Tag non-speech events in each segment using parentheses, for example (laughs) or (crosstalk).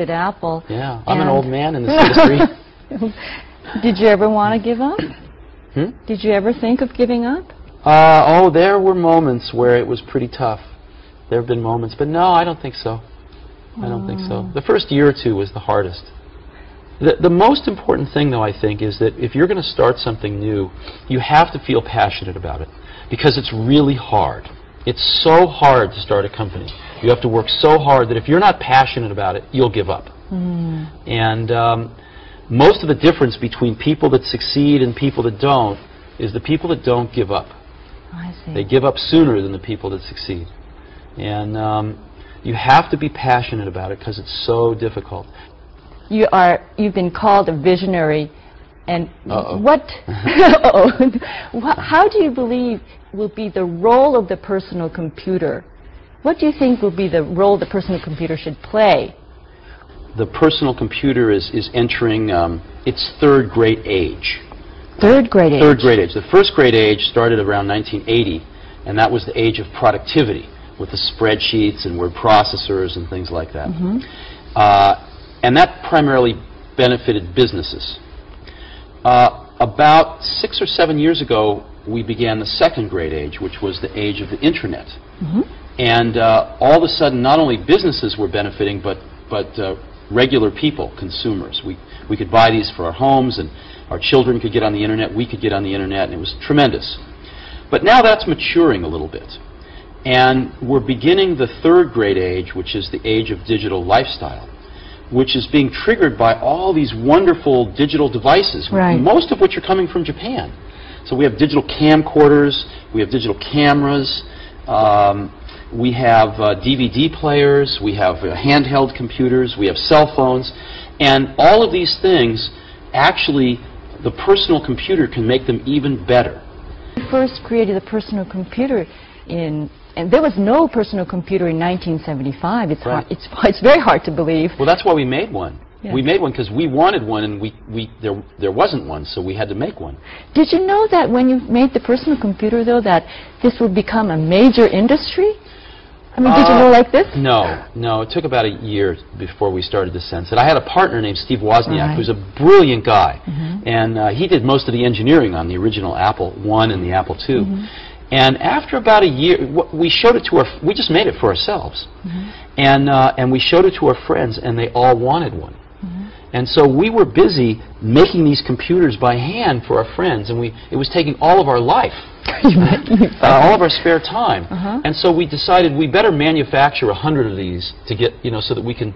at Apple. Yeah, I'm an old man in this (laughs) industry. Did you ever want to give up? (clears throat) Hmm? Did you ever think of giving up? Uh, oh, there were moments where it was pretty tough. There have been moments, but no, I don't think so. I don't think so. The first year or two was the hardest. The, the most important thing, though, I think, is that if you're going to start something new, you have to feel passionate about it because it's really hard. It's so hard to start a company. You have to work so hard that if you're not passionate about it, you'll give up. And um, most of the difference between people that succeed and people that don't is the people that don't give up. I see. They give up sooner than the people that succeed. And um, you have to be passionate about it because it's so difficult. you are you've been called a visionary and Uh-oh. what (laughs) uh-oh. (laughs) How do you believe will be the role of the personal computer what do you think will be the role the personal computer should play The personal computer is, is entering um, its third great age. third grade age Third great age. The first great age started around 1980, and that was the age of productivity with the spreadsheets and word processors and things like that. Uh, and that primarily benefited businesses. Uh, about six or seven years ago, we began the second great age, which was the age of the internet. And uh, all of a sudden, not only businesses were benefiting, but but uh, regular people, consumers. We we could buy these for our homes, and our children could get on the internet. We could get on the internet, and it was tremendous. But now that's maturing a little bit, and we're beginning the third great age, which is the age of digital lifestyle, which is being triggered by all these wonderful digital devices, Right. most of which are coming from Japan. So we have digital camcorders, we have digital cameras, um, we have uh, DVD players, we have uh, handheld computers, we have cell phones, and all of these things, actually, the personal computer can make them even better. We first created the personal computer in and there was no personal computer in 1975 it's hard, it's (laughs) it's very hard to believe Well, that's why we made one. Yeah. We made one because we wanted one, and we, we there there wasn't one, so we had to make one. Did you know that when you made the personal computer, though, that this would become a major industry? I mean, did you Uh, know like this? No, no. It took about a year before we started to sense it. I had a partner named Steve Wozniak, Right. Who's a brilliant guy, and uh, he did most of the engineering on the original Apple One and the Apple II. Mm-hmm. And after about a year, we showed it to our. We just made it for ourselves, Mm-hmm. and uh, and we showed it to our friends, and they all wanted one. Mm-hmm. And so we were busy making these computers by hand for our friends, and we it was taking all of our life (laughs) uh, all of our spare time. Uh-huh. And so we decided we better manufacture a hundred of these to get, you know, so that we can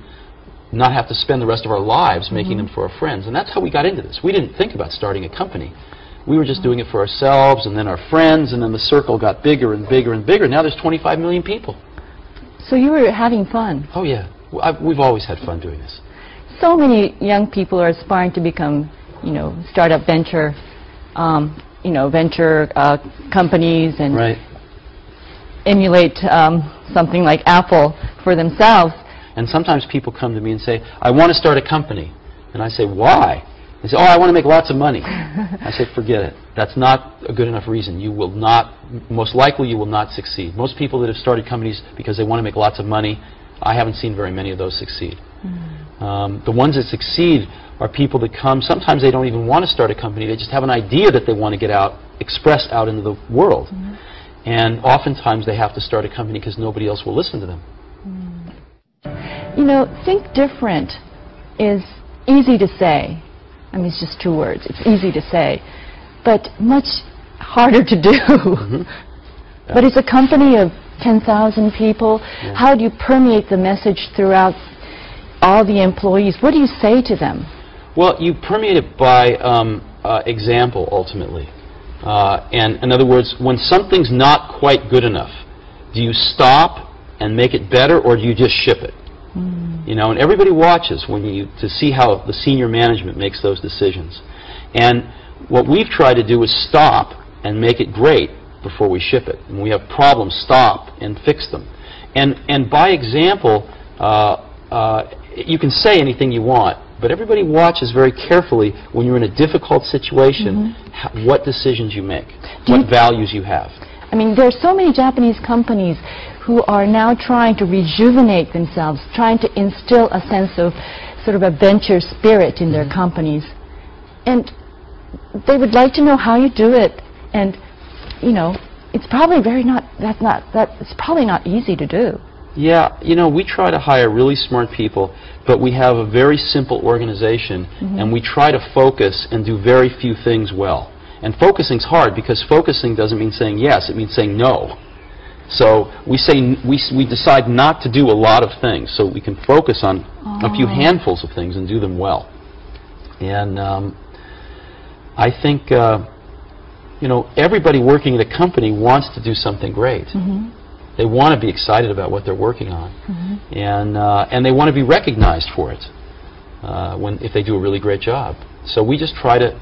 not have to spend the rest of our lives making Mm-hmm. them for our friends. And that's how we got into this. We didn't think about starting a company. We were just doing it for ourselves, and then our friends, and then the circle got bigger and bigger and bigger. Now there's 25 million people. So you were having fun. Oh yeah, I, we've always had fun doing this. So many young people are aspiring to become, you know, startup venture, um, you know, venture uh, companies and Right. emulate um, something like Apple for themselves. And sometimes people come to me and say, I want to start a company. And I say, why? They say, oh, I want to make lots of money. I say, forget it. That's not a good enough reason. You will not, most likely you will not succeed. Most people that have started companies because they want to make lots of money, I haven't seen very many of those succeed. Um, the ones that succeed are people that come, sometimes they don't even want to start a company, they just have an idea that they want to get out, express out into the world. Mm-hmm. And oftentimes they have to start a company because nobody else will listen to them. Mm. You know, think different is easy to say. I mean, it's just two words. It's easy to say, but much harder to do. Mm-hmm. (laughs) But it's a company of 10,000 people. How do you permeate the message throughout all the employees? What do you say to them? Well, you permeate it by um, uh, example, ultimately. Uh, and in other words, when something's not quite good enough, do you stop and make it better, or do you just ship it? You know, and everybody watches when you to see how the senior management makes those decisions. And what we've tried to do is stop and make it great before we ship it. When we have problems, stop and fix them. And and by example, uh, uh, you can say anything you want, but everybody watches very carefully when you're in a difficult situation ho- what decisions you make, Do what you- values you have. I mean, there are so many Japanese companies who are now trying to rejuvenate themselves, trying to instill a sense of sort of a venture spirit in their Mm-hmm. companies. And they would like to know how you do it. And, you know, it's probably very not, that's not, that's probably not easy to do. Yeah, you know, we try to hire really smart people, but we have a very simple organization, and we try to focus and do very few things well. And focusing's hard because focusing doesn't mean saying yes; it means saying no. So we say we we decide not to do a lot of things, so we can focus on a few Oh. handfuls of things and do them well. And um, I think. Uh, you know, everybody working at a company wants to do something great. They want to be excited about what they're working on, and uh, and they want to be recognized for it uh, when if they do a really great job. So we just try to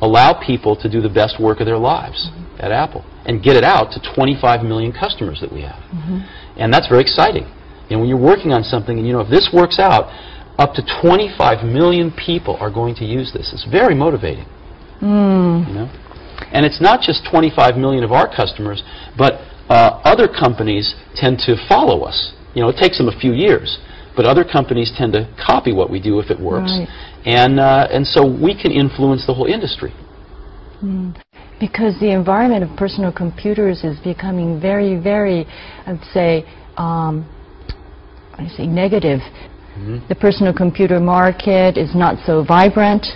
allow people to do the best work of their lives at Apple and get it out to 25 million customers that we have, and that's very exciting. And when you're working on something, and you know if this works out, up to 25 million people are going to use this. It's very motivating. You know? And it's not just 25 million of our customers, but uh, other companies tend to follow us. You know, it takes them a few years, but other companies tend to copy what we do if it works. Right. And, uh, and so we can influence the whole industry. Because the environment of personal computers is becoming very, very, I'd say, um, I say negative. The personal computer market is not so vibrant.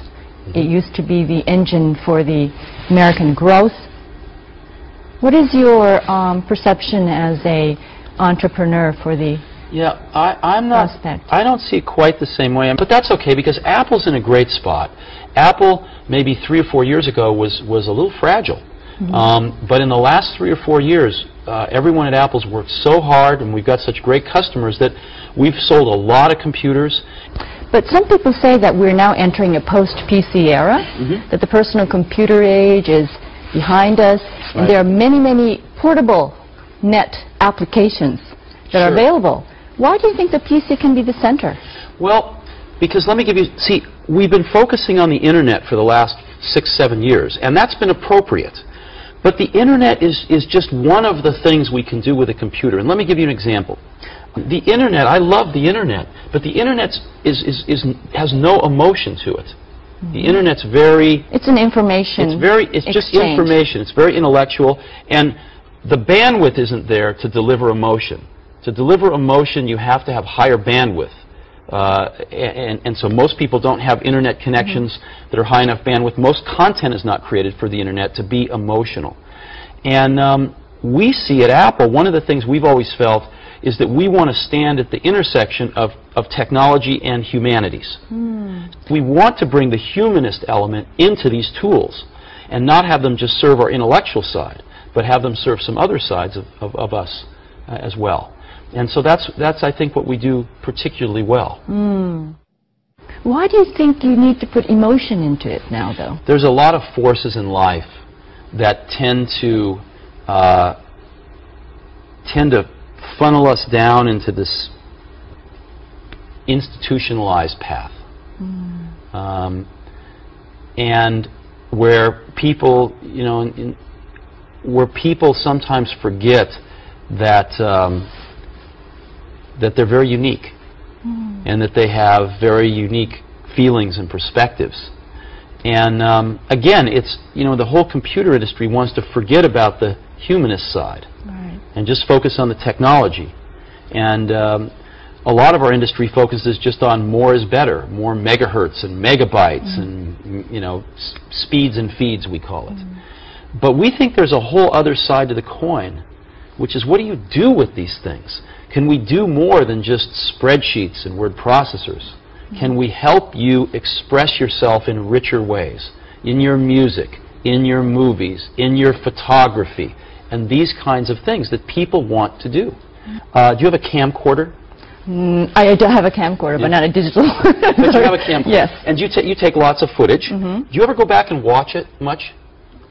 It used to be the engine for the American growth. What is your um, perception as a entrepreneur for the Yeah, I, I'm not. Prospect. I don't see it quite the same way, but that's okay because Apple's in a great spot. Apple, maybe three or four years ago, was was a little fragile, um, but in the last three or four years, uh, everyone at Apple's worked so hard, and we've got such great customers that we've sold a lot of computers. But some people say that we're now entering a post-PC era, Mm-hmm. that the personal computer age is behind us, Right. and there are many, many portable net applications that are available. Why do you think the PC can be the center? Well, because let me give you, see, we've been focusing on the internet for the last six, seven years, and that's been appropriate. But the internet is, is just one of the things we can do with a computer. And let me give you an example. The internet, I love the internet, but the internet is, is, is, has no emotion to it. The internet's very, It's an information it's very, it's just information. It's very intellectual, and the bandwidth isn't there to deliver emotion. To deliver emotion, you have to have higher bandwidth. Uh, and, and so most people don't have internet connections that are high enough bandwidth. Most content is not created for the internet to be emotional. And um, we see at Apple, one of the things we've always felt is that we want to stand at the intersection of, of technology and humanities. We want to bring the humanist element into these tools and not have them just serve our intellectual side, but have them serve some other sides of, of, of us uh, as well. And so that's, that's, I think, what we do particularly well. Why do you think you need to put emotion into it now, though? There's a lot of forces in life that tend to uh, tend to funnel us down into this institutionalized path, um, and where people, you know, in, in, where people sometimes forget that um, that they're very unique. And that they have very unique feelings and perspectives. And um, again, it's you know the whole computer industry wants to forget about the humanist side. Right. And just focus on the technology. And um, a lot of our industry focuses just on more is better, more megahertz and megabytes mm-hmm. and mm, you know s- speeds and feeds we call it. Mm-hmm. But we think there's a whole other side to the coin, which is what do you do with these things? Can we do more than just spreadsheets and word processors? Mm-hmm. Can we help you express yourself in richer ways? In your music, in your movies, in your photography, and these kinds of things that people want to do. Uh, do you have a camcorder? Mm, I do have a camcorder, Yeah. but not a digital. (laughs) But you have a camcorder. Yes. And you, ta- you take lots of footage. Do you ever go back and watch it much?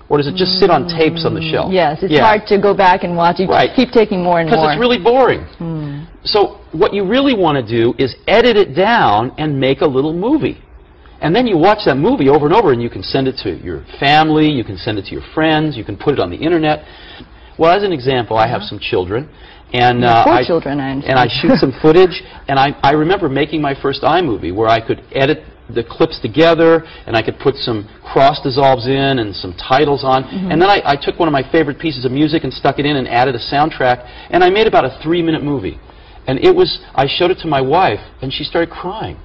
Or does it just sit on tapes on the shelf? Yes, it's Yeah. hard to go back and watch. You Right. keep taking more and more. Because it's really boring. So what you really want to do is edit it down and make a little movie. And then you watch that movie over and over and you can send it to your family, you can send it to your friends, you can put it on the internet. Well, as an example, I have some children And uh, four I, children, I and I shoot some (laughs) footage, and I, I remember making my first iMovie where I could edit the clips together, and I could put some cross dissolves in and some titles on, Mm-hmm. and then I, I took one of my favorite pieces of music and stuck it in and added a soundtrack, and I made about a three-minute movie. And it was, I showed it to my wife, and she started crying.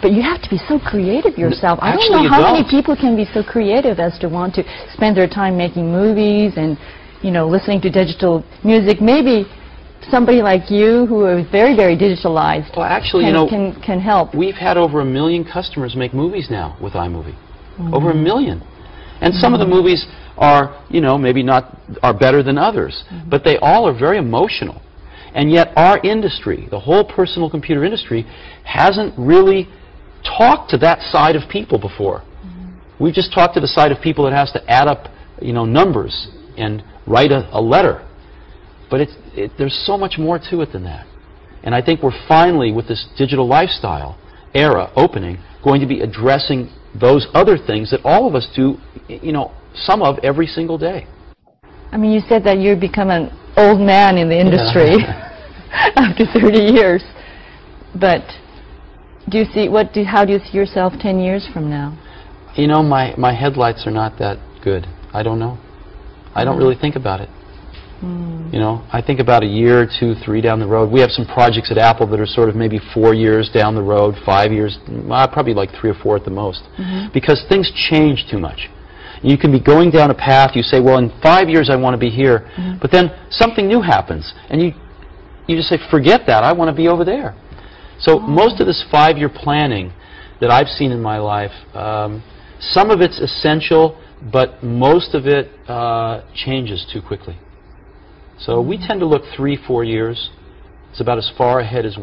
But you have to be so creative yourself. I don't know how many don't. people can be so creative as to want to spend their time making movies and, you know, listening to digital music. Maybe somebody like you who is very, very digitalized Well, actually, can, you know, can, can help. We've had over a million customers make movies now with iMovie. Mm-hmm. Over a million. And some of the movies are, you know, maybe not are better than others, Mm-hmm. but they all are very emotional. And yet our industry, the whole personal computer industry, hasn't really talked to that side of people before. Mm-hmm. We've just talked to the side of people that has to add up, you know, numbers and write a, a letter. But it's, it, there's so much more to it than that. And I think we're finally, with this digital lifestyle era opening, going to be addressing those other things that all of us do, you know, some of every single day. I mean, you said that you become an old man in the industry (laughs) after 30 years. But do you see, what do, how do you see yourself 10 years from now? You know, my, my headlights are not that good. I don't know. I don't really think about it. Hmm. You know, I think about a year, two, three down the road. We have some projects at Apple that are sort of maybe four years down the road, five years, well, probably like three or four at the most. Mm-hmm. Because things change too much. You can be going down a path, you say, well, in five years I want to be here, mm-hmm. but then something new happens, and you, you just say, forget that, I want to be over there. So oh. most of this five-year planning that I've seen in my life, um, some of it's essential, but most of it uh, changes too quickly. So we tend to look three, four years. It's about as far ahead as